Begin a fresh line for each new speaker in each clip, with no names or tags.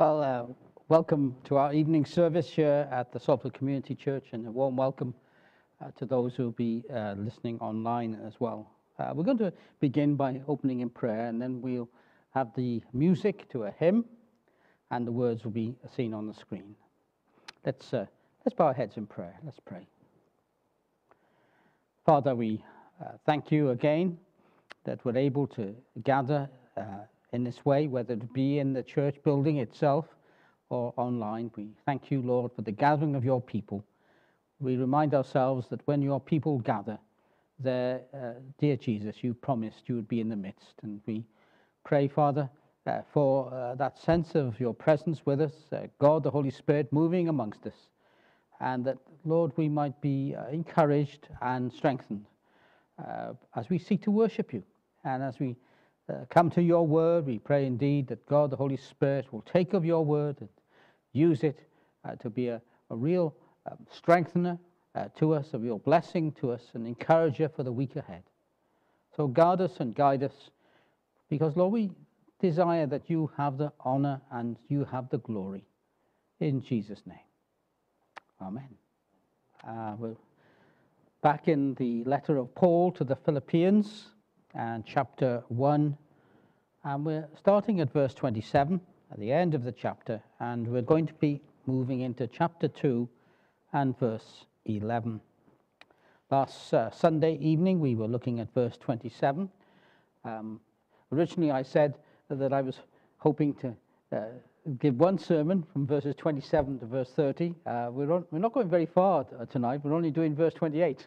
Well, uh, welcome to our evening service here at the Saltford Community Church, and a warm welcome uh, to those who will be uh, listening online as well. Uh, we're going to begin by opening in prayer, and then we'll have the music to a hymn, and the words will be seen on the screen. Let's, uh, let's bow our heads in prayer. Let's pray. Father, we uh, thank you again that we're able to gather in this way, whether it be in the church building itself or online. We thank you, Lord, for the gathering of your people. We remind ourselves that when your people gather, there, uh, dear Jesus, you promised you would be in the midst. And we pray, Father, uh, for uh, that sense of your presence with us, uh, God, the Holy Spirit, moving amongst us. And that, Lord, we might be uh, encouraged and strengthened uh, as we seek to worship you and as we uh, come to your word. We pray indeed that God, the Holy Spirit, will take of your word and use it uh, to be a, a real um, strengthener uh, to us, a real blessing to us, an encourager for the week ahead. So guard us and guide us, because, Lord, we desire that you have the honor and you have the glory. In Jesus' name. Amen. Uh, we're back in the letter of Paul to the Philippians and chapter 1. And we're starting at verse 27 at the end of the chapter, and we're going to be moving into chapter 2 and verse 11. Last uh, Sunday evening, we were looking at verse 27. Um, originally, I said that I was hoping to uh, give one sermon from verses 27 to verse 30. Uh, we're, on, we're, not going very far tonight, we're only doing verse 28.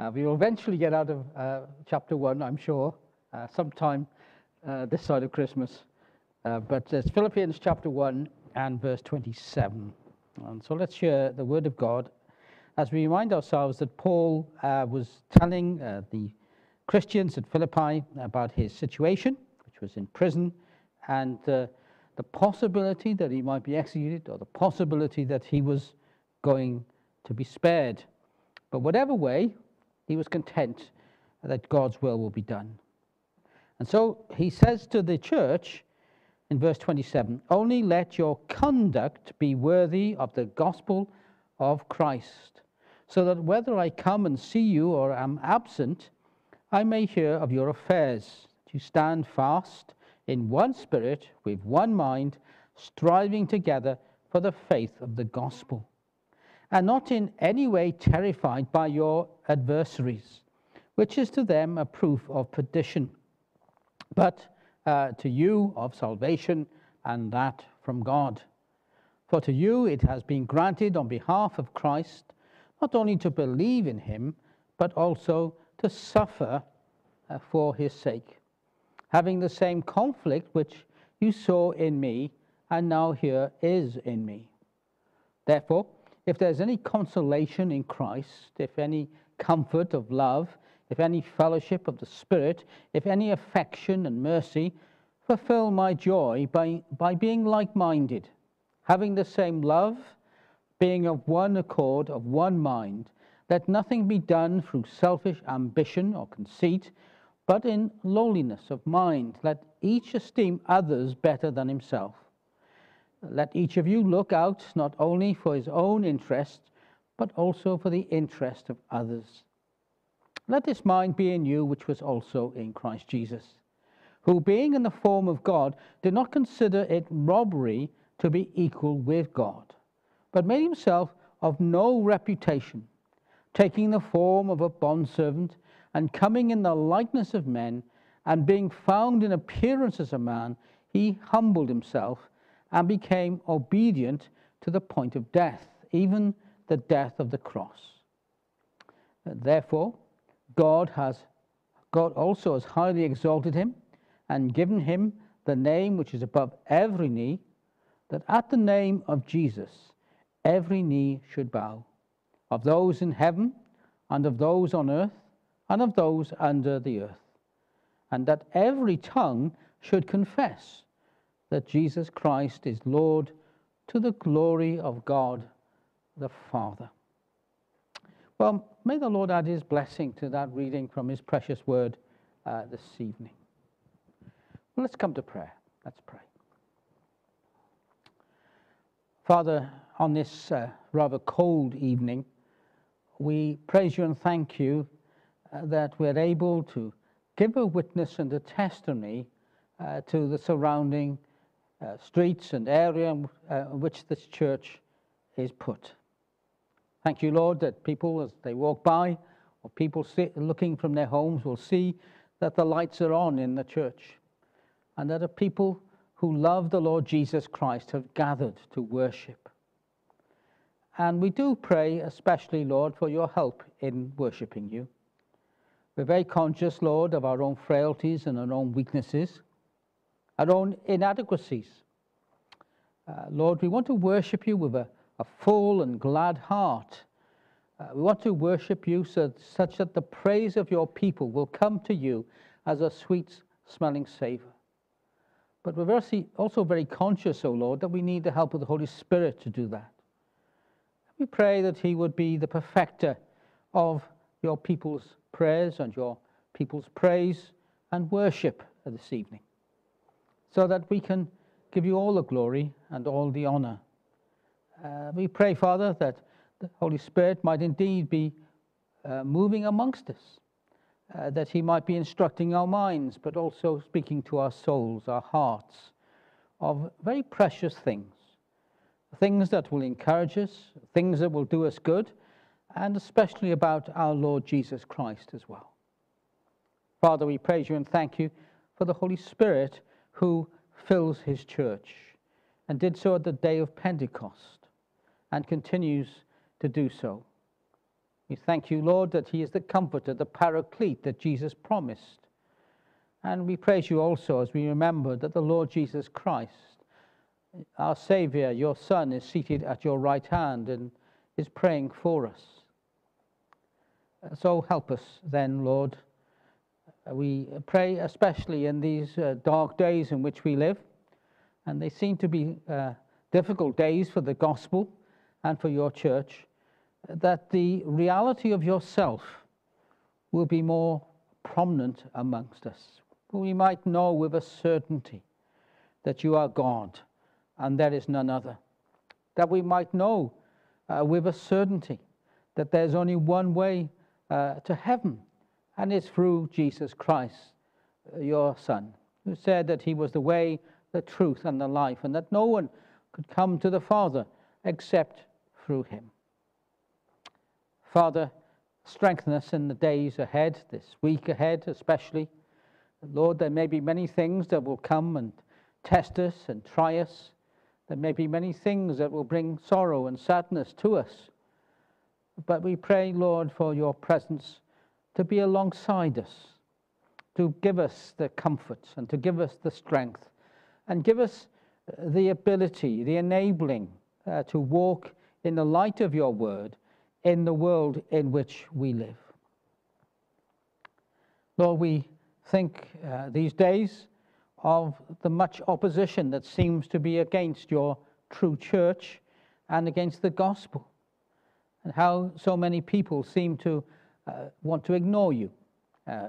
Uh, we will eventually get out of uh, chapter 1, I'm sure, uh, sometime uh, this side of Christmas. Uh, but it's Philippians chapter 1 and verse 27. And so let's hear the word of God as we remind ourselves that Paul uh, was telling the Christians at Philippi about his situation, which was in prison, and the possibility that he might be executed or the possibility that he was going to be spared. But whatever way, he was content that God's will will be done. And so he says to the church in verse 27 Only let your conduct be worthy of the gospel of Christ, so that whether I come and see you or am absent, I may hear of your affairs, you stand fast in one spirit, with one mind, striving together for the faith of the gospel and not in any way terrified by your adversaries, which is to them a proof of perdition, but uh, to you of salvation, and that from God. For to you it has been granted on behalf of Christ not only to believe in him, but also to suffer uh, for his sake, having the same conflict which you saw in me and now here is in me. Therefore, if there's any consolation in Christ, if any comfort of love, if any fellowship of the Spirit, if any affection and mercy, fulfill my joy by, by being like minded, having the same love, being of one accord, of one mind. Let nothing be done through selfish ambition or conceit, but in lowliness of mind. Let each esteem others better than himself. Let each of you look out not only for his own interest, but also for the interest of others. Let this mind be in you, which was also in Christ Jesus, who, being in the form of God, did not consider it robbery to be equal with God, but made himself of no reputation, taking the form of a bondservant, and coming in the likeness of men, and being found in appearance as a man, he humbled himself and became obedient to the point of death, even the death of the cross. Therefore, God has God also has highly exalted him and given him the name which is above every knee, that at the name of Jesus every knee should bow, of those in heaven and of those on earth and of those under the earth, and that every tongue should confess that Jesus Christ is Lord to the glory of God the Father. Well, may the Lord add his blessing to that reading from his precious word uh, this evening. Well, let's come to prayer. Let's pray. Father, on this uh, rather cold evening, we praise you and thank you uh, that we're able to give a witness and a testimony uh, to the surrounding uh, streets and area in uh, which this church is put. Thank you, Lord, that people, as they walk by, or people sit, looking from their homes, will see that the lights are on in the church, and that the people who love the Lord Jesus Christ have gathered to worship. And we do pray, especially, Lord, for your help in worshipping you. We're very conscious, Lord, of our own frailties and our own weaknesses our own inadequacies. Uh, Lord, we want to worship you with a, a full and glad heart. Uh, we want to worship you so, such that the praise of your people will come to you as a sweet smelling savor. But we're also very conscious, O oh Lord, that we need the help of the Holy Spirit to do that. We pray that He would be the perfecter of your people's prayers and your people's praise and worship this evening so that we can give you all the glory and all the honor. Uh, we pray, Father, that the Holy Spirit might indeed be uh, moving amongst us, uh, that He might be instructing our minds, but also speaking to our souls, our hearts, of very precious things. Things that will encourage us, things that will do us good, and especially about our Lord Jesus Christ as well. Father, we praise you and thank you for the Holy Spirit who fills his church and did so at the day of Pentecost and continues to do so. We thank you, Lord, that he is the comforter, the paraclete that Jesus promised. And we praise you also as we remember that the Lord Jesus Christ, our Savior, your Son, is seated at your right hand and is praying for us. So help us then, Lord we pray especially in these uh, dark days in which we live, and they seem to be uh, difficult days for the gospel and for your church, that the reality of yourself will be more prominent amongst us. We might know with a certainty that you are God and there is none other. That we might know uh, with a certainty that there's only one way uh, to heaven and it's through Jesus Christ, uh, your Son, who said that he was the way, the truth, and the life, and that no one could come to the Father except through him. Father, strengthen us in the days ahead, this week ahead especially. Lord, there may be many things that will come and test us and try us. There may be many things that will bring sorrow and sadness to us. But we pray, Lord, for your presence to be alongside us, to give us the comfort and to give us the strength and give us uh, the ability, the enabling uh, to walk in the light of your word in the world in which we live. Lord, we think uh, these days of the much opposition that seems to be against your true church and against the gospel, and how so many people seem to want to ignore you, uh,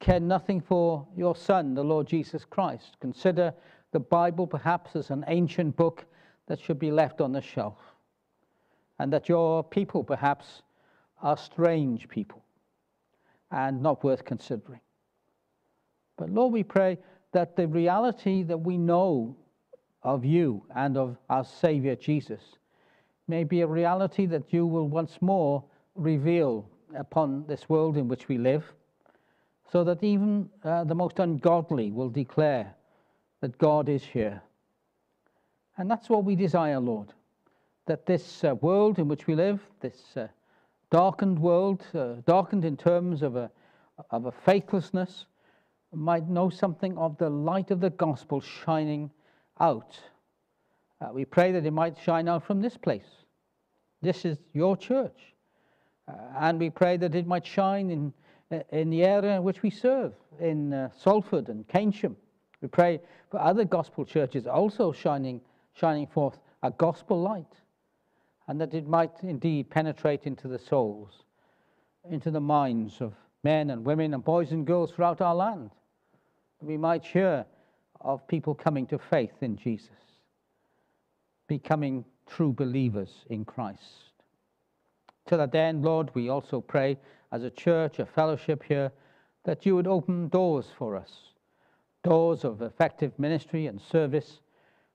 care nothing for your Son, the Lord Jesus Christ. Consider the Bible perhaps as an ancient book that should be left on the shelf, and that your people perhaps are strange people and not worth considering. But Lord, we pray that the reality that we know of you and of our Savior Jesus may be a reality that you will once more reveal upon this world in which we live, so that even uh, the most ungodly will declare that God is here. And that's what we desire, Lord, that this uh, world in which we live, this uh, darkened world, uh, darkened in terms of a, of a faithlessness, might know something of the light of the gospel shining out. Uh, we pray that it might shine out from this place. This is your church. Uh, and we pray that it might shine in, uh, in the area in which we serve, in uh, Saltford and Keynsham. We pray for other gospel churches also shining, shining forth a gospel light, and that it might indeed penetrate into the souls, into the minds of men and women and boys and girls throughout our land. We might hear of people coming to faith in Jesus. becoming true believers in Christ. To that end, Lord, we also pray as a church, a fellowship here, that you would open doors for us, doors of effective ministry and service,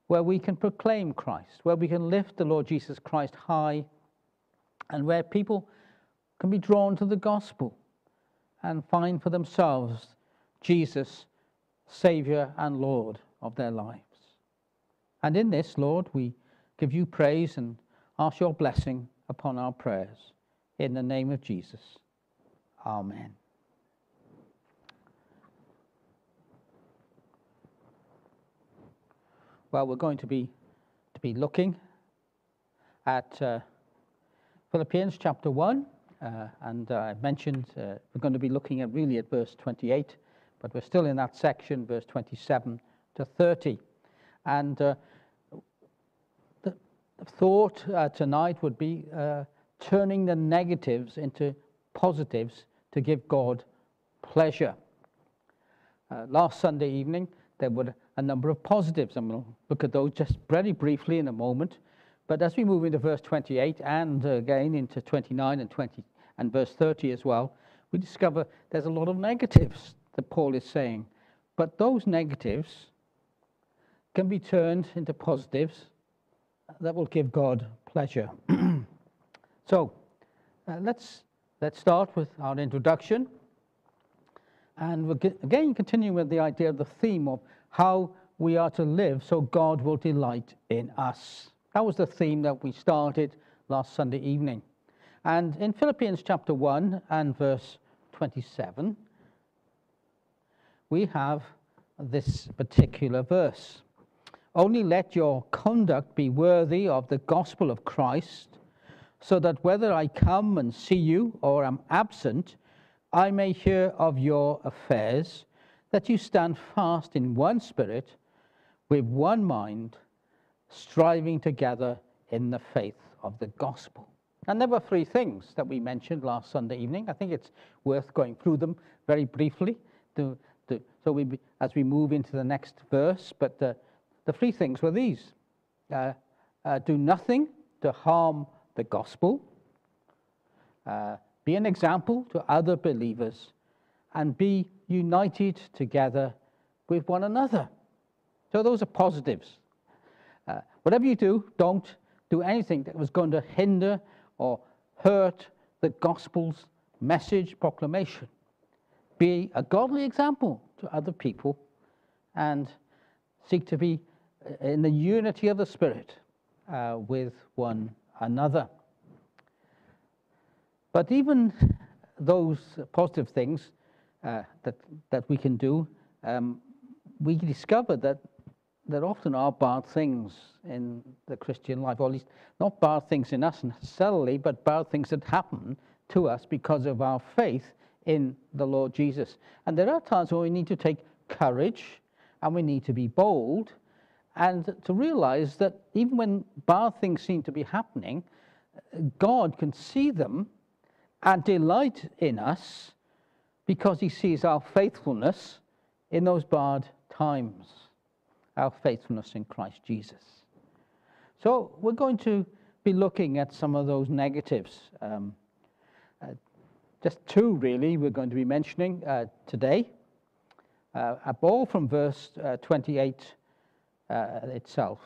where we can proclaim Christ, where we can lift the Lord Jesus Christ high, and where people can be drawn to the gospel and find for themselves Jesus, Savior and Lord of their lives. And in this, Lord, we give you praise and ask your blessing upon our prayers. In the name of Jesus. Amen. Well, we're going to be to be looking at uh, Philippians chapter one, uh, and uh, I mentioned uh, we're going to be looking at really at verse 28, but we're still in that section, verse 27 to 30, and uh, thought uh, tonight would be turning the negatives into positives to give God pleasure. Uh, last Sunday evening, there were a number of positives. I'm going to look at those just very briefly in a moment. But as we move into verse 28 and uh, again into 29 and 20 and verse 30 as well, we discover there's a lot of negatives that Paul is saying. But those negatives can be turned into positives that will give God pleasure. so uh, let's, let's start with our introduction. And we're again continuing with the idea of the theme of how we are to live so God will delight in us. That was the theme that we started last Sunday evening. And in Philippians chapter 1 and verse 27, we have this particular verse. Only let your conduct be worthy of the gospel of Christ, so that whether I come and see you or am absent, I may hear of your affairs, that you stand fast in one spirit, with one mind, striving together in the faith of the gospel. And there were three things that we mentioned last Sunday evening. I think it's worth going through them very briefly to, to, so we, as we move into the next verse. But uh, the three things were these uh, uh, do nothing to harm the gospel, uh, be an example to other believers, and be united together with one another. So those are positives. Uh, whatever you do, don't do anything that was going to hinder or hurt the gospel's message proclamation. Be a godly example to other people and seek to be in the unity of the Spirit uh, with one another. But even those positive things uh, that, that we can do, um, we discover that there often are bad things in the Christian life, or at least not bad things in us necessarily, but bad things that happen to us because of our faith in the Lord Jesus. And there are times when we need to take courage and we need to be bold and to realize that even when bad things seem to be happening, God can see them and delight in us because he sees our faithfulness in those bad times, our faithfulness in Christ Jesus. So we're going to be looking at some of those negatives. Um, uh, just two, really, we're going to be mentioning uh, today. Uh, all from verse uh, 28 uh, itself.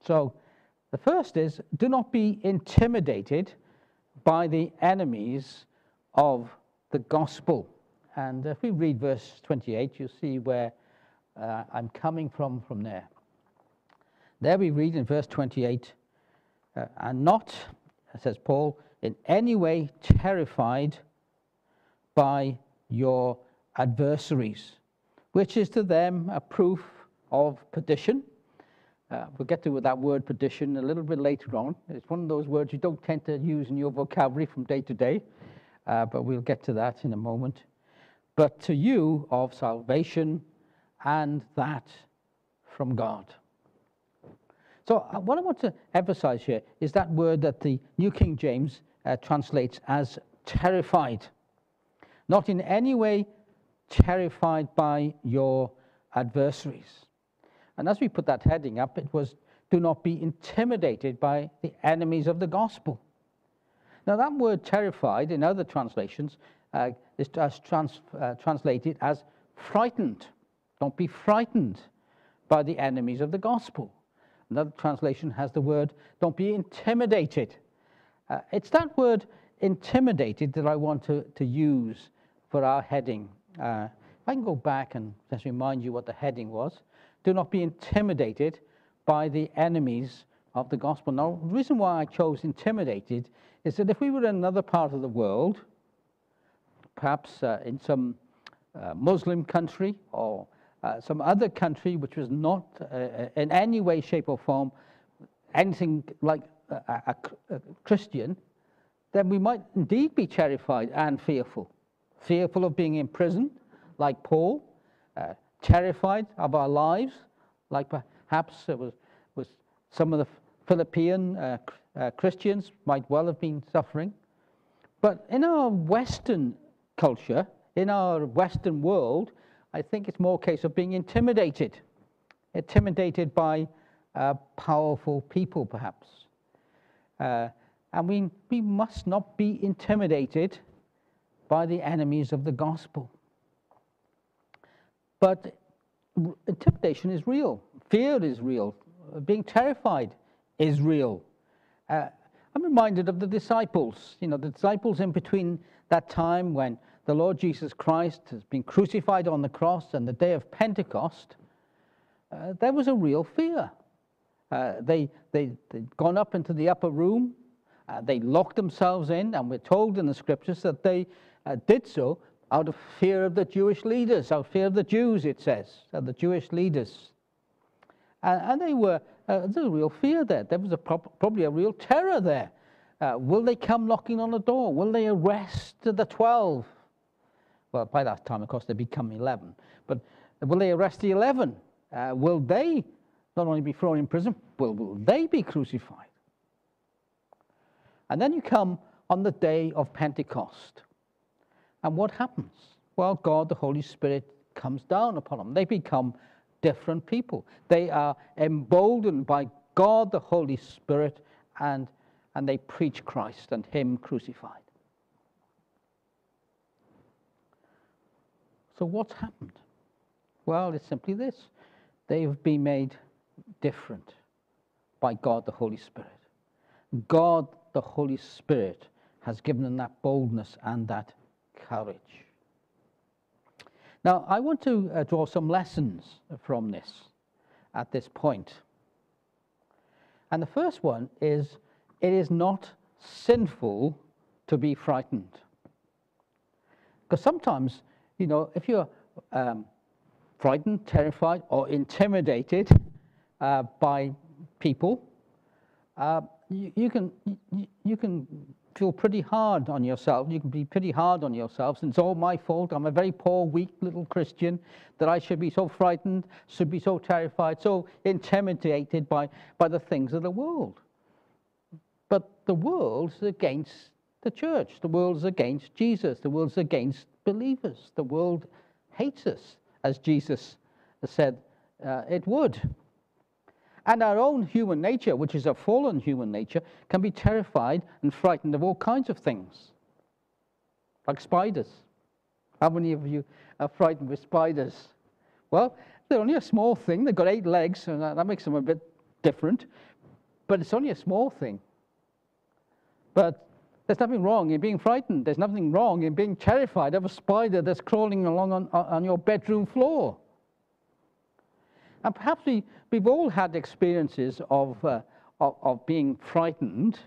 So the first is do not be intimidated by the enemies of the gospel. And if we read verse 28, you'll see where uh, I'm coming from from there. There we read in verse 28, uh, and not, says Paul, in any way terrified by your adversaries, which is to them a proof of perdition uh, we'll get to that word perdition a little bit later on. It's one of those words you don't tend to use in your vocabulary from day to day, uh, but we'll get to that in a moment. But to you of salvation, and that from God. So, uh, what I want to emphasize here is that word that the New King James uh, translates as terrified. Not in any way terrified by your adversaries. And as we put that heading up, it was do not be intimidated by the enemies of the gospel. Now, that word terrified in other translations uh, is trans, uh, translated as frightened. Don't be frightened by the enemies of the gospel. Another translation has the word don't be intimidated. Uh, it's that word intimidated that I want to, to use for our heading. Uh, if I can go back and just remind you what the heading was do not be intimidated by the enemies of the gospel. Now, the reason why I chose intimidated is that if we were in another part of the world, perhaps uh, in some uh, Muslim country or uh, some other country which was not uh, uh, in any way, shape, or form anything like a, a, a Christian, then we might indeed be terrified and fearful. Fearful of being in prison, like Paul, terrified of our lives, like perhaps it was, was some of the Philippian uh, uh, Christians might well have been suffering. But in our Western culture, in our Western world, I think it's more a case of being intimidated, intimidated by uh, powerful people, perhaps. Uh, and we, we must not be intimidated by the enemies of the gospel. But intimidation is real, fear is real, being terrified is real. Uh, I'm reminded of the disciples, you know, the disciples in between that time when the Lord Jesus Christ has been crucified on the cross and the day of Pentecost, uh, there was a real fear. Uh, they, they, they'd gone up into the upper room, uh, they locked themselves in, and we're told in the scriptures that they uh, did so out of fear of the Jewish leaders, out of fear of the Jews, it says, and the Jewish leaders. And, and they were, uh, there was a real fear there. There was a probably a real terror there. Uh, will they come knocking on the door? Will they arrest the 12? Well, by that time, of course, they become 11. But will they arrest the 11? Uh, will they not only be thrown in prison, will, will they be crucified? And then you come on the day of Pentecost. And what happens? Well, God, the Holy Spirit, comes down upon them. They become different people. They are emboldened by God, the Holy Spirit, and, and they preach Christ and Him crucified. So, what's happened? Well, it's simply this they've been made different by God the Holy Spirit. God the Holy Spirit has given them that boldness and that courage. Now, I want to uh, draw some lessons from this at this point. And the first one is it is not sinful to be frightened. Because sometimes you know, if you're um, frightened, terrified, or intimidated uh, by people, uh, you, you, can, you, you, can feel pretty hard on yourself. You can be pretty hard on yourself. It's all my fault. I'm a very poor, weak little Christian that I should be so frightened, should be so terrified, so intimidated by, by the things of the world. But the world's against the church. The world's against Jesus. The world's against believers. The world hates us, as Jesus said uh, it would. And our own human nature, which is a fallen human nature, can be terrified and frightened of all kinds of things, like spiders. How many of you are frightened with spiders? Well, they're only a small thing. They've got eight legs, and that makes them a bit different. But it's only a small thing. But there's nothing wrong in being frightened. There's nothing wrong in being terrified of a spider that's crawling along on, on your bedroom floor. And perhaps we, we've all had experiences of, uh, of, of, being frightened,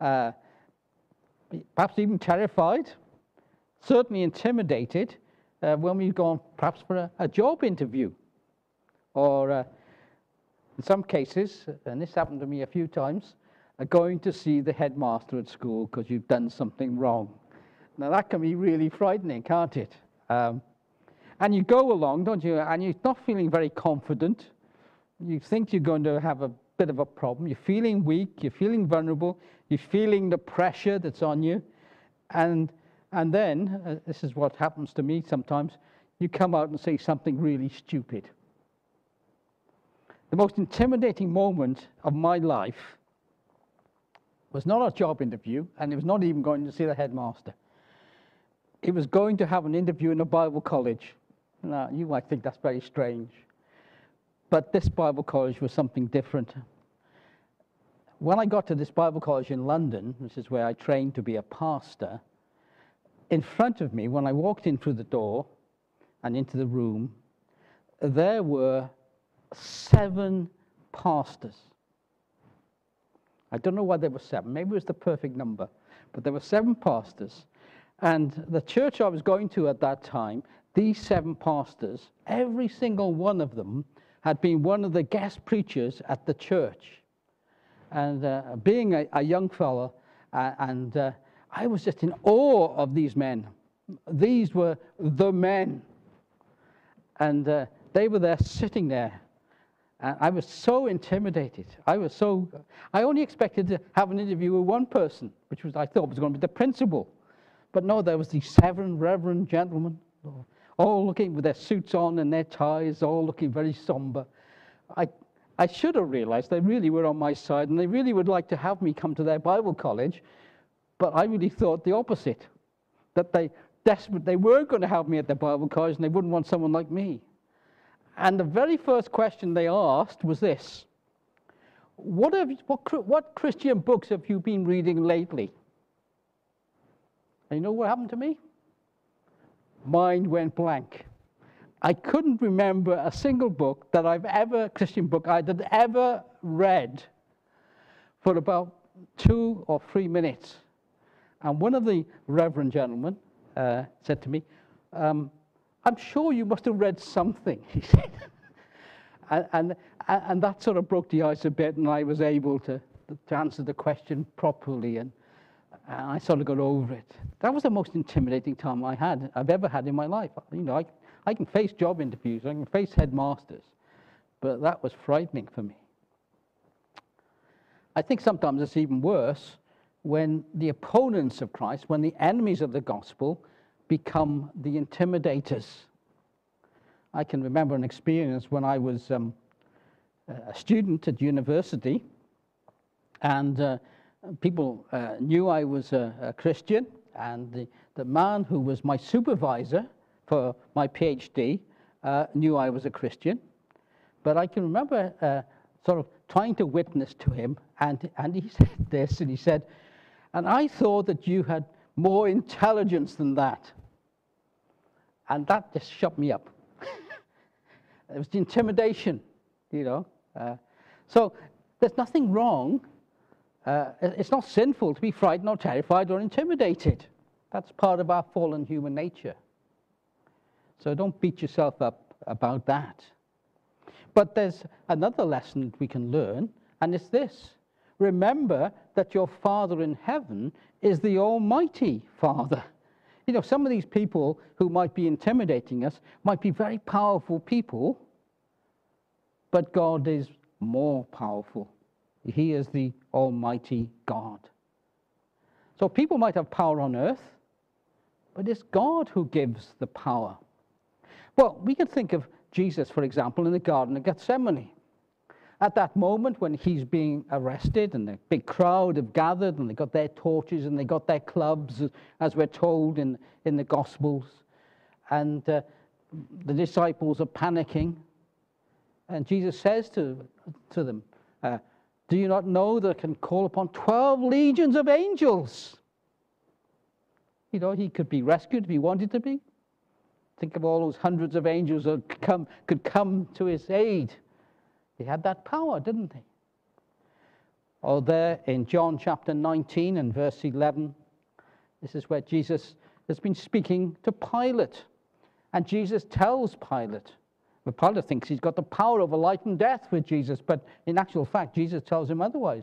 uh, perhaps even terrified, certainly intimidated uh, when we've gone perhaps for a, a job interview. Or uh, in some cases, and this happened to me a few times, are going to see the headmaster at school because you've done something wrong. Now, that can be really frightening, can't it? Um, and you go along, don't you, and you're not feeling very confident. You think you're going to have a bit of a problem. You're feeling weak, you're feeling vulnerable, you're feeling the pressure that's on you. And, and then, uh, this is what happens to me sometimes, you come out and say something really stupid. the most intimidating moment of my life was not a job interview, and it was not even going to see the headmaster. It was going to have an interview in a Bible college. Now, you might think that's very strange. But this Bible college was something different. When I got to this Bible college in London, which is where I trained to be a pastor, in front of me, when I walked in through the door and into the room, there were seven pastors. I don't know why there were seven. Maybe it was the perfect number. But there were seven pastors. And the church I was going to at that time, these seven pastors, every single one of them had been one of the guest preachers at the church. And uh, being a, a, young fellow, uh, and uh, I was just in awe of these men. These were the men. And uh, they were there sitting there. And I was so intimidated. I was so, I only expected to have an interview with one person, which was, I thought was going to be the principal. But no, there was these seven reverend gentlemen all looking with their suits on and their ties, all looking very somber. I, I should have realized they really were on my side and they really would like to have me come to their Bible college, but I really thought the opposite that they desperate, they were going to have me at their Bible college and they wouldn't want someone like me. And the very first question they asked was this What, have, what, what Christian books have you been reading lately? And you know what happened to me? Mind went blank. I couldn't remember a single book that I've ever, Christian book, I had ever read for about two or three minutes. And one of the reverend gentlemen uh, said to me, um, I'm sure you must have read something, he said. and, and, and, that sort of broke the ice a bit, and I was able to, to answer the question properly. And, and I sort of got over it. That was the most intimidating time I had, I've ever had in my life. You know, I, I can face job interviews, I can face headmasters, but that was frightening for me. I think sometimes it's even worse when the opponents of Christ, when the enemies of the gospel become the intimidators. I can remember an experience when I was um, a student at university, and uh, people uh, knew I was a, a Christian, and the, the, man who was my supervisor for my PhD uh, knew I was a Christian. But I can remember uh, sort of trying to witness to him, and, and he said this, and he said, And I thought that you had more intelligence than that. And that just shut me up. it was the intimidation, you know. Uh, so there's nothing wrong uh, it's not sinful to be frightened or terrified or intimidated. That's part of our fallen human nature. So don't beat yourself up about that. But there's another lesson we can learn, and it's this remember that your Father in heaven is the Almighty Father. You know, some of these people who might be intimidating us might be very powerful people, but God is more powerful. He is the Almighty God. So people might have power on earth, but it's God who gives the power. Well, we can think of Jesus, for example, in the Garden of Gethsemane. At that moment when he's being arrested and the big crowd have gathered and they got their torches and they got their clubs, as we're told in, in the Gospels, and uh, the disciples are panicking. And Jesus says to, to them, uh, do you not know that can call upon 12 legions of angels? You know, he could be rescued if he wanted to be. Think of all those hundreds of angels that could come, could come to his aid. He had that power, didn't he? Or there in John chapter 19 and verse 11, this is where Jesus has been speaking to Pilate. And Jesus tells Pilate, but Pilate thinks he's got the power over life and death with Jesus, but in actual fact, Jesus tells him otherwise.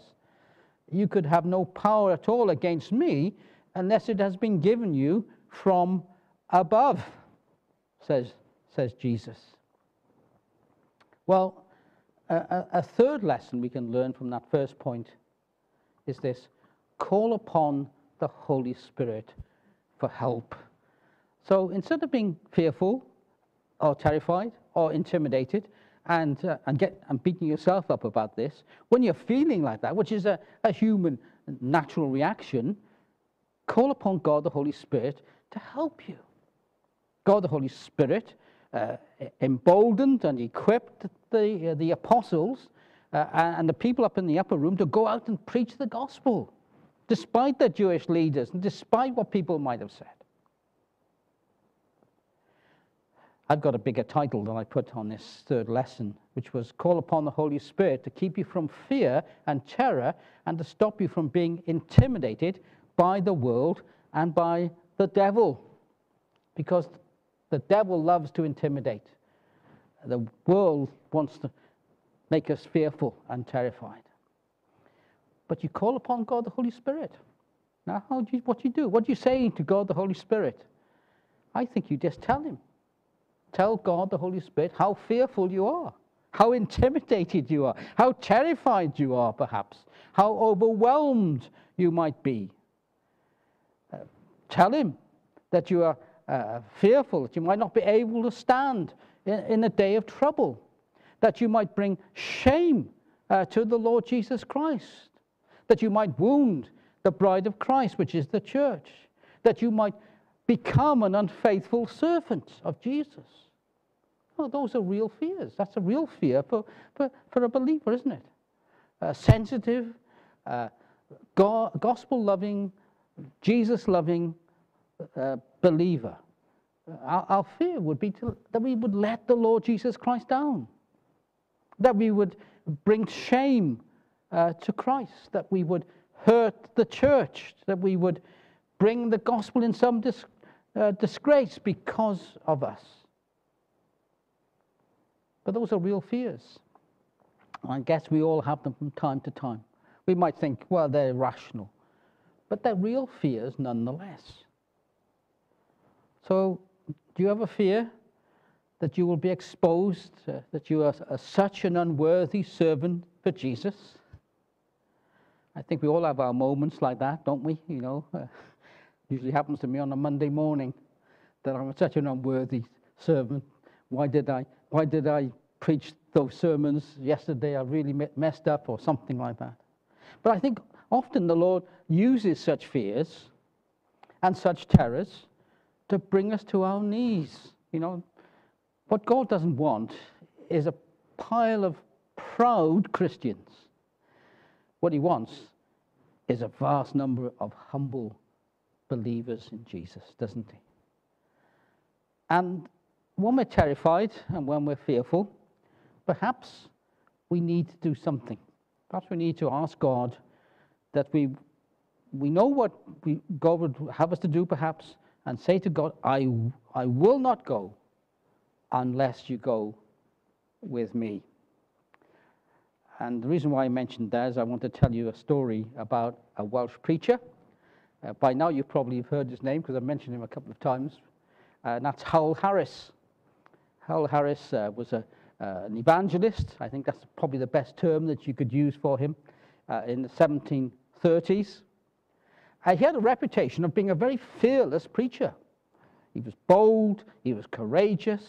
You could have no power at all against me unless it has been given you from above, says, says Jesus. Well, a, a third lesson we can learn from that first point is this call upon the Holy Spirit for help. So instead of being fearful or terrified, or intimidated, and, uh, and, get, and beating yourself up about this, when you're feeling like that, which is a, a human natural reaction, call upon God the Holy Spirit to help you. God the Holy Spirit uh, emboldened and equipped the, uh, the apostles uh, and the people up in the upper room to go out and preach the gospel, despite the Jewish leaders and despite what people might have said. I've got a bigger title than I put on this third lesson, which was Call upon the Holy Spirit to keep you from fear and terror and to stop you from being intimidated by the world and by the devil. Because the devil loves to intimidate, the world wants to make us fearful and terrified. But you call upon God the Holy Spirit. Now, how do you, what do you do? What do you say to God the Holy Spirit? I think you just tell him. Tell God the Holy Spirit how fearful you are, how intimidated you are, how terrified you are, perhaps, how overwhelmed you might be. Uh, tell him that you are uh, fearful, that you might not be able to stand in, in a day of trouble, that you might bring shame uh, to the Lord Jesus Christ, that you might wound the bride of Christ, which is the church, that you might become an unfaithful servant of Jesus. Oh, those are real fears. That's a real fear for, for, for a believer, isn't it? A sensitive, uh, gospel loving, Jesus loving uh, believer. Our, our, fear would be to, that we would let the Lord Jesus Christ down, that we would bring shame uh, to Christ, that we would hurt the church, that we would bring the gospel in some dis, uh, disgrace because of us. But those are real fears. I guess we all have them from time to time. We might think, well, they're rational, but they're real fears nonetheless. So, do you have a fear that you will be exposed, uh, that you are, are such an unworthy servant for Jesus? I think we all have our moments like that, don't we? You know, uh, usually happens to me on a Monday morning that I'm such an unworthy servant. Why did I? Why did I preach those sermons yesterday? I really messed up, or something like that. But I think often the Lord uses such fears and such terrors to bring us to our knees. You know, what God doesn't want is a pile of proud Christians. What He wants is a vast number of humble believers in Jesus, doesn't He? And when we're terrified and when we're fearful, perhaps we need to do something. Perhaps we need to ask God that we, we know what we, God would have us to do, perhaps, and say to God, I, I will not go unless you go with me. And the reason why I mentioned that is I want to tell you a story about a Welsh preacher. Uh, by now, you probably have heard his name because I've mentioned him a couple of times. Uh, and that's Howell Harris. Howell Harris uh, was a, uh, an evangelist. I think that's probably the best term that you could use for him uh, in the 1730s. Uh, he had a reputation of being a very fearless preacher. He was bold, he was courageous.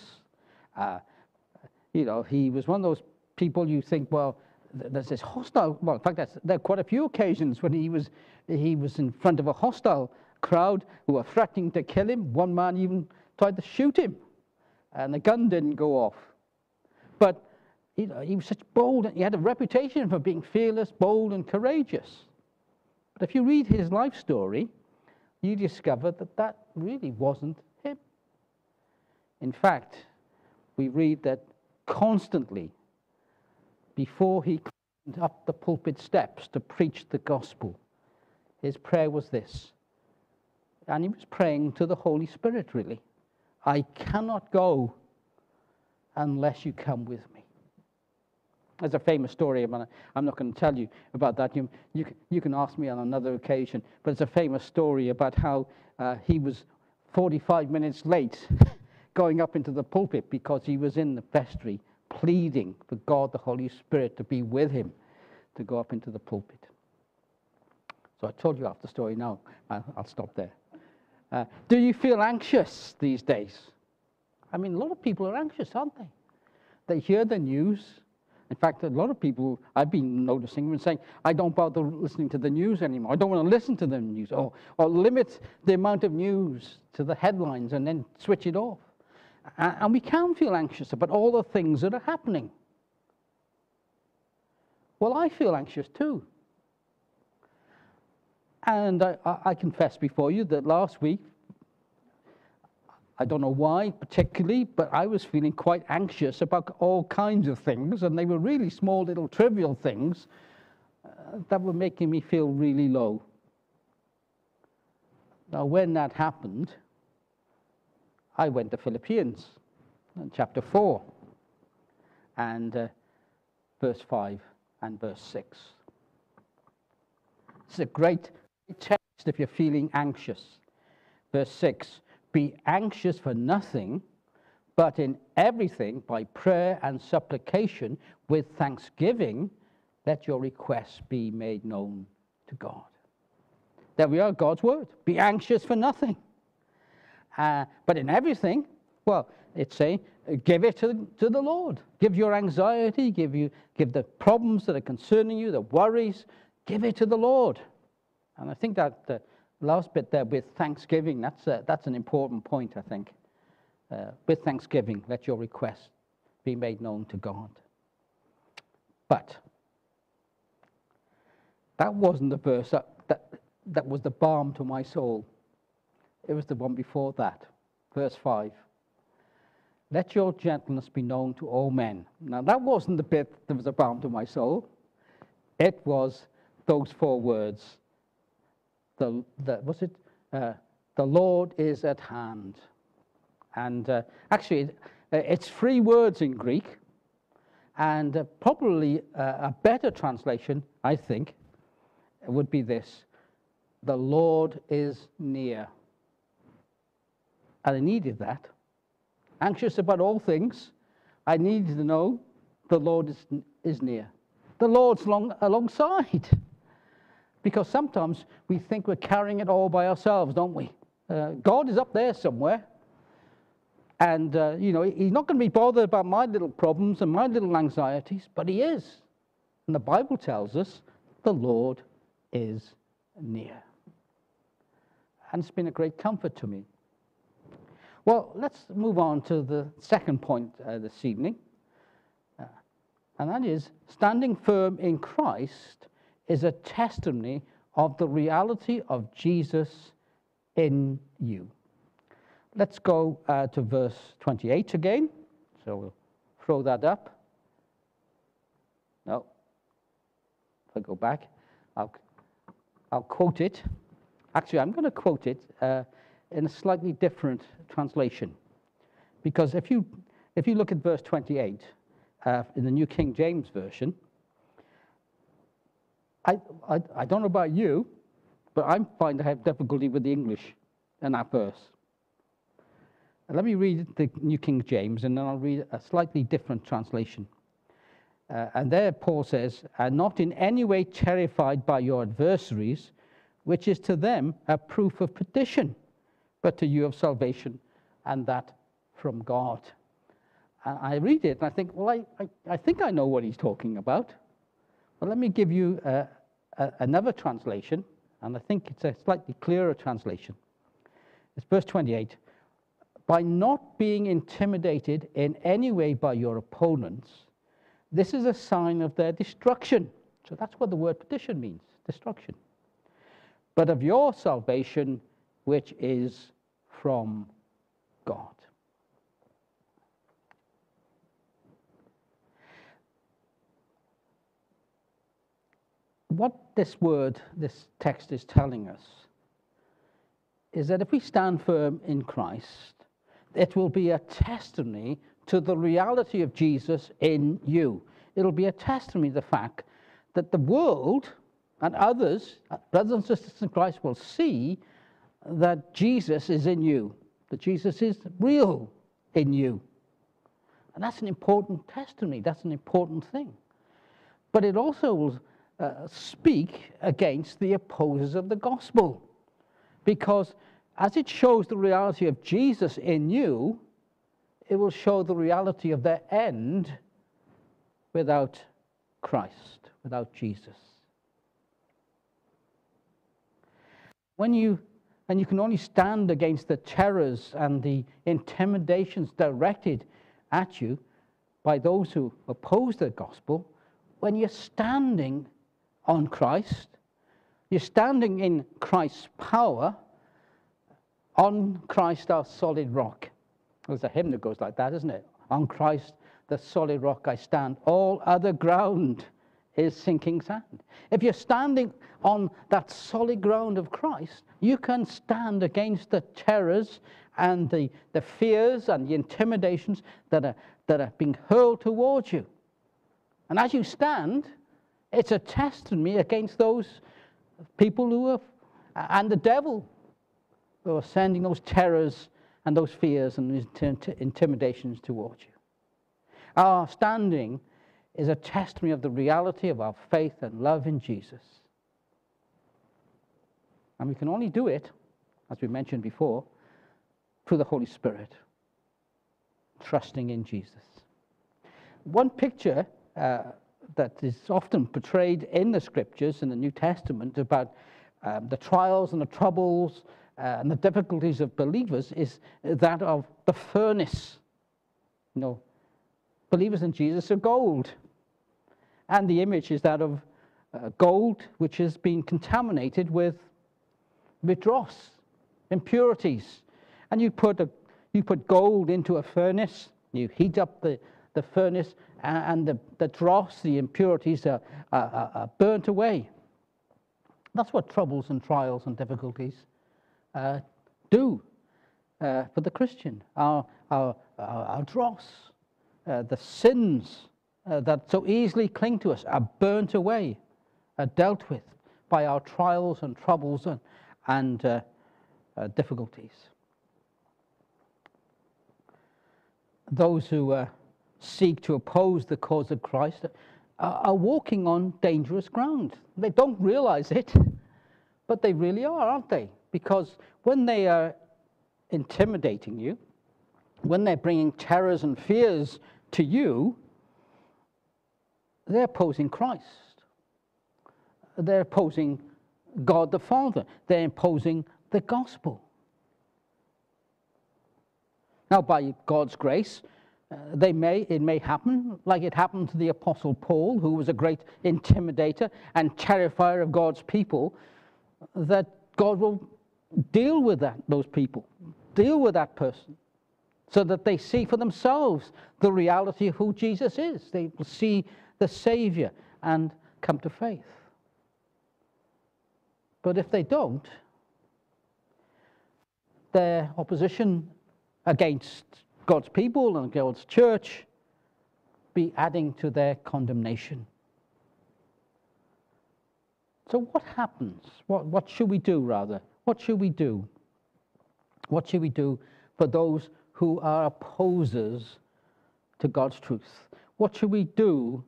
You know, he was one of those people you think, well, there's this hostile. Well, in fact, there are quite a few occasions when he was he was in front of a hostile crowd who were threatening to kill him. One man even tried to shoot him, and the gun didn't go off. But you know, he was such bold. He had a reputation for being fearless, bold, and courageous. But if you read his life story, you discover that that really wasn't him. In fact, we read that constantly, before he climbed up the pulpit steps to preach the gospel, his prayer was this. And he was praying to the Holy Spirit, really. I cannot go unless you come with me. There's a famous story, about, I'm not going to tell you about that. You, you, you, can ask me on another occasion, but it's a famous story about how uh, he was 45 minutes late going up into the pulpit because he was in the vestry pleading for God the Holy Spirit to be with him to go up into the pulpit. So I told you half the story now. I'll stop there. Uh, do you feel anxious these days? I mean, a lot of people are anxious, aren't they? They hear the news. In fact, a lot of people I've been noticing and saying, I don't bother listening to the news anymore. I don't want to listen to the news. Or, or limit the amount of news to the headlines and then switch it off. And we can feel anxious about all the things that are happening. Well, I feel anxious too. And I, I, confess before you that last week, I don't know why particularly, but I was feeling quite anxious about all kinds of things, and they were really small, little, trivial things uh, that were making me feel really low. Now, when that happened, I went to Philippians, chapter 4, and uh, verse 5 and verse 6. It's a great text if you're feeling anxious. Verse 6 Be anxious for nothing, but in everything, by prayer and supplication, with thanksgiving, let your requests be made known to God. There we are, God's word. Be anxious for nothing. Uh, but in everything, well, it's saying, give it to, to the Lord. Give your anxiety, give, you, give the problems that are concerning you, the worries, give it to the Lord. And I think that the last bit there with thanksgiving, that's, a, that's an important point, I think. Uh, with thanksgiving, let your request be made known to God. But that wasn't the verse that, that, that was the balm to my soul. It was the one before that, verse 5. Let your gentleness be known to all men. Now, that wasn't the bit that was a balm to my soul. It was those four words. The, the, was it? Uh, the Lord is at hand. And uh, actually, uh, it's three words in Greek. And uh, probably uh, a better translation, I think, would be this The Lord is near. And I needed that. Anxious about all things, I needed to know the Lord is, is near. The Lord's long, alongside. Because sometimes we think we're carrying it all by ourselves, don't we? Uh, God is up there somewhere. And, uh, you know, he's not going to be bothered about my little problems and my little anxieties, but he is. And the Bible tells us the Lord is near. And it's been a great comfort to me. Well, let's move on to the second point uh, this evening. Uh, and that is standing firm in Christ is a testimony of the reality of Jesus in you. Let's go uh, to verse 28 again. So we'll throw that up. No. If I go back, I'll, I'll quote it. Actually, I'm going to quote it uh, in a slightly different translation. Because if you, if you look at verse 28 uh, in the New King James Version, I, I, I don't know about you, but I find I have difficulty with the English in that verse. Let me read the New King James, and then I'll read a slightly different translation. Uh, and there Paul says, "And not in any way terrified by your adversaries, which is to them a proof of perdition, but to you of salvation, and that from God. And I read it and I think, well, I, I, I think I know what he's talking about. But let me give you a, another translation, and I think it's a slightly clearer translation. It's verse 28. By not being intimidated in any way by your opponents, this is a sign of their destruction. So that's what the word perdition means destruction. But of your salvation, which is from God. What this word, this text is telling us is that if we stand firm in Christ, it will be a testimony to the reality of Jesus in you. It'll be a testimony to the fact that the world and others, uh, brothers and sisters in Christ, will see that Jesus is in you, that Jesus is real in you. And that's an important testimony, that's an important thing. But it also will uh, speak against the opposers of the gospel. Because as it shows the reality of Jesus in you, it will show the reality of their end without Christ, without Jesus. When you and you can only stand against the terrors and the intimidations directed at you by those who oppose the gospel when you're standing on Christ, you're standing in Christ's power, on Christ, our solid rock. There's a hymn that goes like that, isn't it? On Christ, the solid rock I stand. All other ground is sinking sand. If you're standing on that solid ground of Christ, you can stand against the terrors and the, the fears and the intimidations that are, that are being hurled towards you. And as you stand, it's a testimony against those people who are, and the devil, who are sending those terrors and those fears and intimidations towards you. Our standing is a testimony of the reality of our faith and love in Jesus. And we can only do it, as we mentioned before, through the Holy Spirit, trusting in Jesus. One picture uh, that is often portrayed in the scriptures in the New Testament about um, the trials and the troubles uh, and the difficulties of believers is that of the furnace. You know, believers in Jesus are gold. And the image is that of uh, gold which has been contaminated with, dross, impurities. And you put, a, you put gold into a furnace, you heat up the, the furnace, and the, the dross, the impurities are, are, are burnt away. That's what troubles and trials and difficulties uh, do uh, for the Christian. Our, our, our, our dross, uh, the sins uh, that so easily cling to us are burnt away, are dealt with by our trials and troubles and, and uh, uh, difficulties. Those who uh, seek to oppose the cause of Christ are, are walking on dangerous ground. They don't realize it, but they really are, aren't they? Because when they are intimidating you, when they're bringing terrors and fears to you, they're opposing Christ. They're opposing God the Father. They're opposing the gospel. Now, by God's grace, uh, they may, it may happen like it happened to the Apostle Paul, who was a great intimidator and terrifier of God's people, that God will deal with that, those people, deal with that person, so that they see for themselves the reality of who Jesus is. They will see the Savior and come to faith. But if they don't, their opposition against God's people and God's church be adding to their condemnation. So, what happens? What, what should we do, rather? What should we do? What should we do for those who are opposers to God's truth? What should we do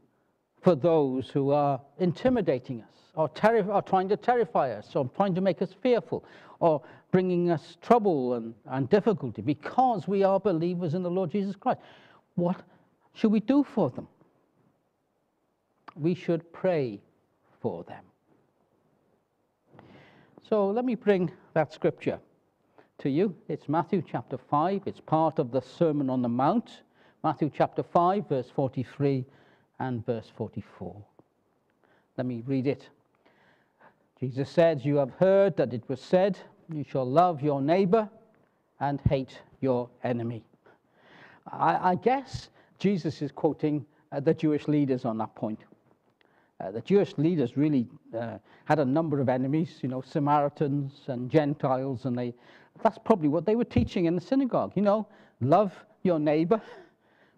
for those who are intimidating us or, or trying to terrify us or trying to make us fearful or bringing us trouble and, and difficulty because we are believers in the Lord Jesus Christ. What should we do for them? We should pray for them. So let me bring that scripture to you. It's Matthew chapter 5. It's part of the Sermon on the Mount. Matthew chapter 5, verse 43 and verse 44. Let me read it. Jesus says, You have heard that it was said, You shall love your neighbor and hate your enemy. I, I guess Jesus is quoting uh, the Jewish leaders on that point. Uh, the Jewish leaders really uh, had a number of enemies, you know, Samaritans and Gentiles, and they, that's probably what they were teaching in the synagogue. You know, love your neighbor,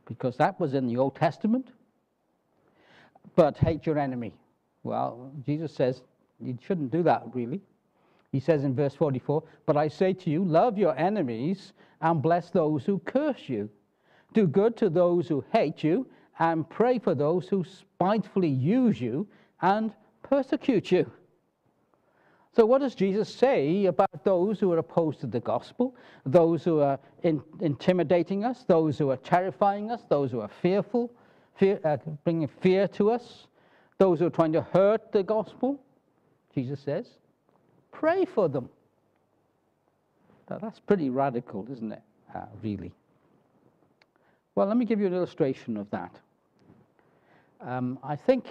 because that was in the Old Testament but hate your enemy. Well, Jesus says you shouldn't do that, really. He says in verse 44 But I say to you, love your enemies and bless those who curse you. Do good to those who hate you and pray for those who spitefully use you and persecute you. So, what does Jesus say about those who are opposed to the gospel, those who are in, intimidating us, those who are terrifying us, those who are fearful, fear, uh, bringing fear to us, those who are trying to hurt the gospel? Jesus says, pray for them. Now, that's pretty radical, isn't it? Uh, really. Well, let me give you an illustration of that. Um, I think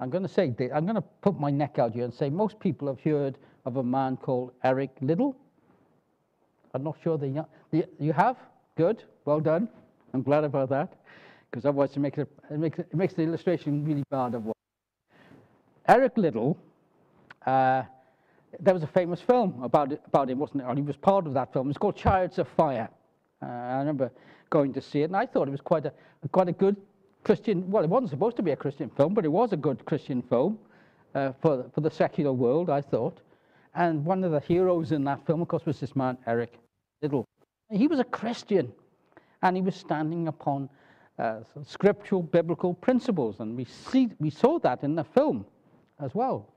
I'm going to say I'm going to put my neck out here and say most people have heard of a man called Eric Liddell. I'm not sure you, you have. Good, well done. I'm glad about that because otherwise it makes, it, it, makes, it makes the illustration really bad of what. Eric Liddell, uh, there was a famous film about, it, about him, wasn't it? And he was part of that film. It's called Chariots of Fire. Uh, I remember going to see it, and I thought it was quite a, quite a good Christian, well, it wasn't supposed to be a Christian film, but it was a good Christian film uh, for, for the secular world, I thought. And one of the heroes in that film, of course, was this man, Eric Liddell. He was a Christian, and he was standing upon scriptural, biblical principles, and we, see, we saw that in the film as well.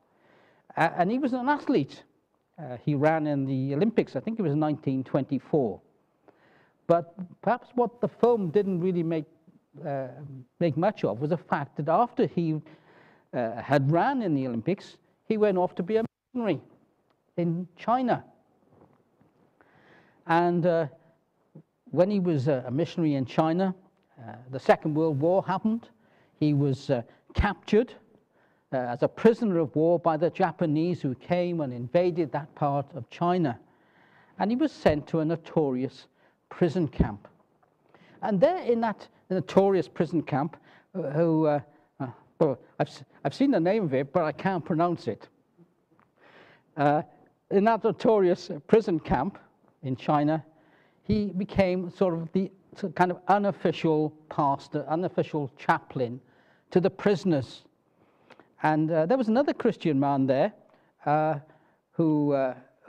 Uh, and he was an athlete. Uh, he ran in the Olympics, I think it was 1924. But perhaps what the film didn't really make uh, make much of was the fact that after he uh, had ran in the Olympics, he went off to be a missionary in China. And uh, when he was a missionary in China, uh, the Second World War happened. He was uh, captured uh, as a prisoner of war by the Japanese who came and invaded that part of China. And he was sent to a notorious prison camp. And there in that notorious prison camp, uh, who, uh, uh, well, I've, I've seen the name of it, but I can't pronounce it. Uh, in that notorious prison camp in China, he became sort of the kind of unofficial pastor, unofficial chaplain to the prisoners. And uh, there was another Christian man there uh, who,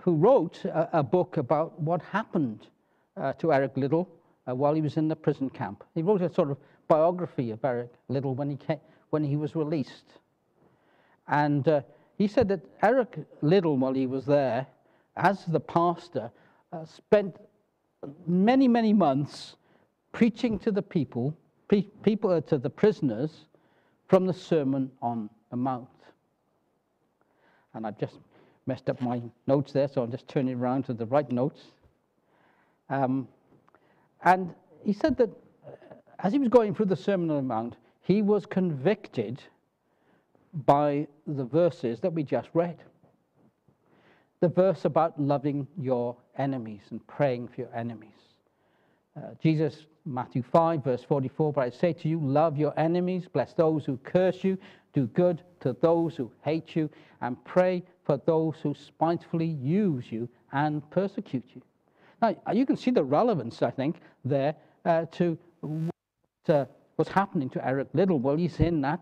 who wrote a, a, book about what happened to Eric Liddell uh, while he was in the prison camp. He wrote a sort of biography of Eric Liddell when he, came, when he was released. And uh, he said that Eric Liddell, while he was there, as the pastor, uh, spent many, many months preaching to the people, people uh, to the prisoners, from the Sermon on the Mount. And I've just messed up my notes there, so I'm just turning around to the right notes. Um, and he said that uh, as he was going through the Sermon on the Mount, he was convicted by the verses that we just read. The verse about loving your enemies and praying for your enemies. Uh, Jesus, Matthew 5, verse 44, but I say to you, love your enemies, bless those who curse you, do good to those who hate you, and pray for those who spitefully use you and persecute you. Now, you can see the relevance, I think, there uh, to what, uh, what's happening to Eric Liddell. Well, he's in that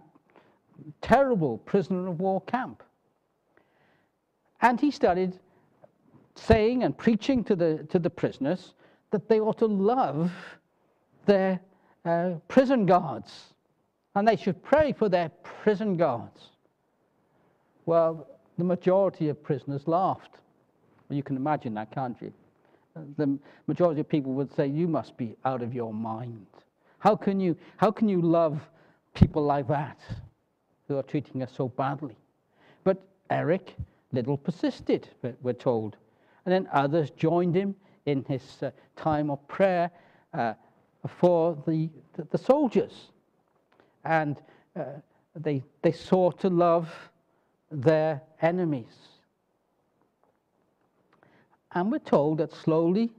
terrible prisoner of war camp. And he started saying and preaching to the, to the prisoners that they ought to love their uh, prison guards and they should pray for their prison guards. Well, the majority of prisoners laughed. You can imagine that, can't you? the majority of people would say, You must be out of your mind. How can you, how can you love people like that who are treating us so badly? But Eric Liddell persisted, we're told. And then others joined him in his uh, time of prayer uh, for the, the, soldiers. And uh, they, they sought to love their enemies. And we're told that slowly,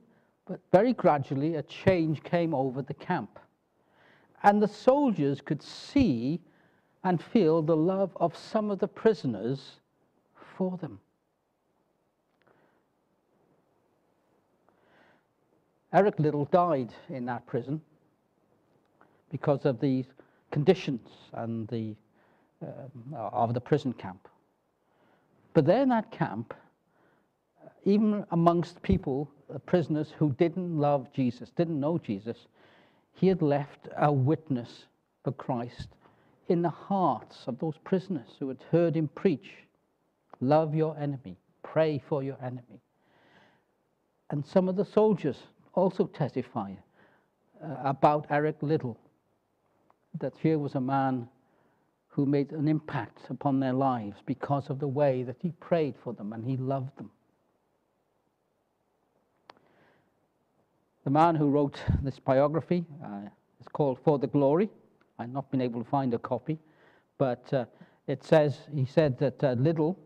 but very gradually, a change came over the camp. And the soldiers could see and feel the love of some of the prisoners for them. Eric Liddell died in that prison because of the conditions and the, uh, of the prison camp. But there in that camp, even amongst people, uh, prisoners who didn't love Jesus, didn't know Jesus, he had left a witness for Christ in the hearts of those prisoners who had heard him preach love your enemy, pray for your enemy. And some of the soldiers also testify uh, about Eric Liddell that here was a man who made an impact upon their lives because of the way that he prayed for them and he loved them. The man who wrote this biography uh, is called For the Glory. I've not been able to find a copy, but uh, it says, he said that uh, Liddell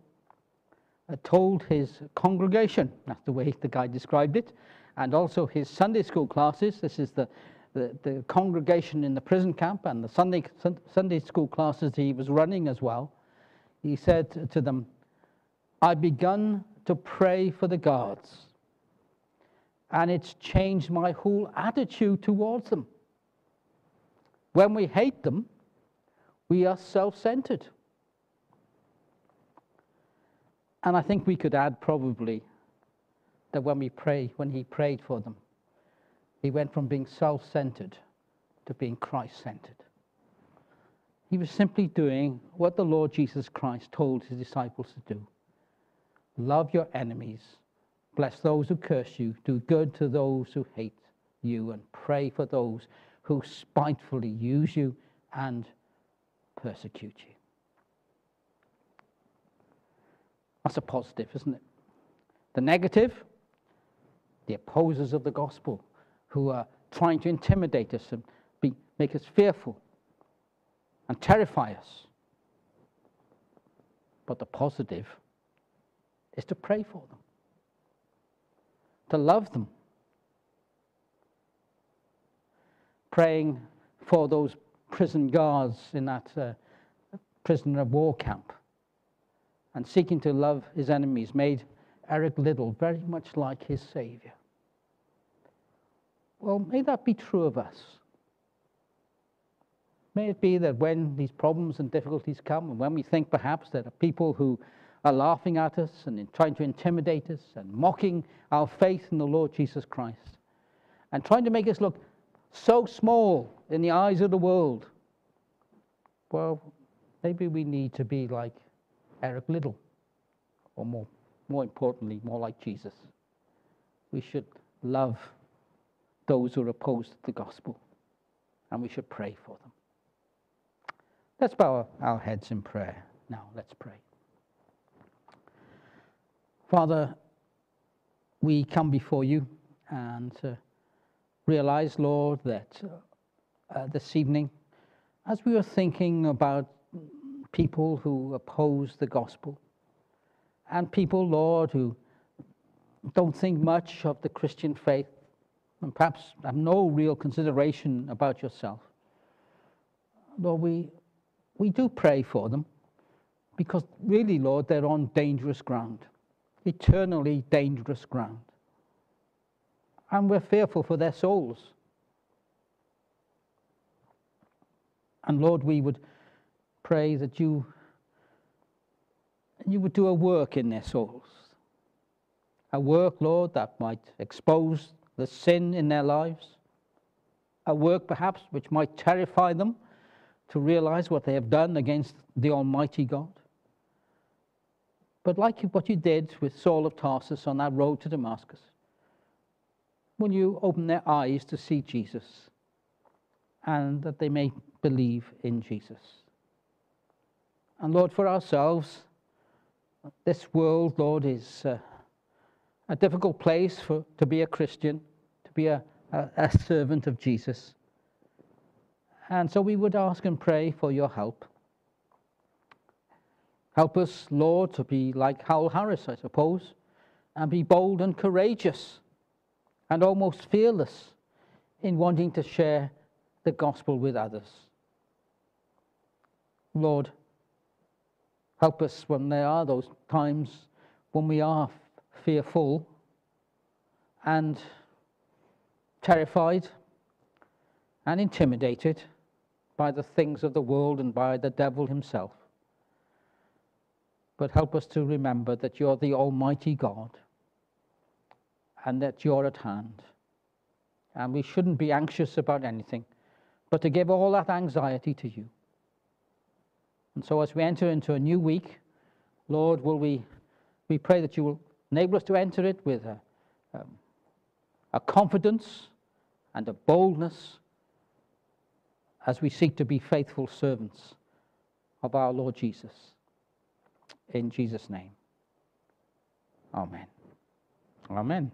uh, told his congregation, that's the way the guy described it, and also his Sunday school classes. This is the, the, the congregation in the prison camp and the Sunday, Sunday school classes he was running as well. He said to them, I begun to pray for the guards, and it's changed my whole attitude towards them. When we hate them, we are self centered. And I think we could add probably that when we pray, when he prayed for them, he went from being self centered to being Christ centered. He was simply doing what the Lord Jesus Christ told his disciples to do love your enemies, bless those who curse you, do good to those who hate you, and pray for those who spitefully use you and persecute you. That's a positive, isn't it? The negative, the opposers of the gospel who are trying to intimidate us and be, make us fearful and terrify us. But the positive is to pray for them, to love them, praying for those prison guards in that uh, prisoner of war camp and seeking to love his enemies made Eric Liddell very much like his Savior. Well, may that be true of us. May it be that when these problems and difficulties come, and when we think perhaps that people who are laughing at us and trying to intimidate us and mocking our faith in the Lord Jesus Christ, and trying to make us look so small in the eyes of the world, well, maybe we need to be like Eric Liddell, or more, more importantly, more like Jesus. We should love those who are opposed to the gospel, and we should pray for them. Let's bow our heads in prayer. Now, let's pray. Father, we come before you and uh, realize, Lord, that uh, this evening, as we were thinking about people who oppose the gospel and people, Lord, who don't think much of the Christian faith and perhaps have no real consideration about yourself. Lord, we, we do pray for them because really, Lord, they're on dangerous ground, eternally dangerous ground. And we're fearful for their souls. And Lord, we would pray that you, you would do a work in their souls. A work, Lord, that might expose the sin in their lives. A work, perhaps, which might terrify them to realize what they have done against the Almighty God. But like what you did with Saul of Tarsus on that road to Damascus, will you open their eyes to see Jesus and that they may believe in Jesus? And Lord, for ourselves, this world, Lord, is uh, a difficult place for, to be a Christian, be a, a, a servant of Jesus. And so we would ask and pray for your help. Help us, Lord, to be like Howell Harris, I suppose, and be bold and courageous and almost fearless in wanting to share the gospel with others. Lord, Help us when there are those times when we are fearful and terrified and intimidated by the things of the world and by the devil himself. But help us to remember that you're the Almighty God and that you're at hand. And we shouldn't be anxious about anything, but to give all that anxiety to you. And so, as we enter into a new week, Lord, will we we pray that you will enable us to enter it with a, um, a confidence and a boldness as we seek to be faithful servants of our Lord Jesus. In Jesus' name. Amen. Amen.